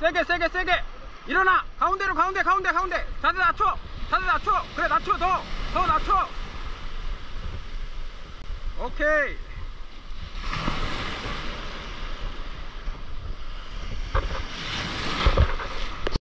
세게 세게 세게. 일어나. 가운데로 가운데 가운데 가운데. 자세 낮춰. 자세 낮춰. 그래 낮춰. 더더 낮춰. 오케이.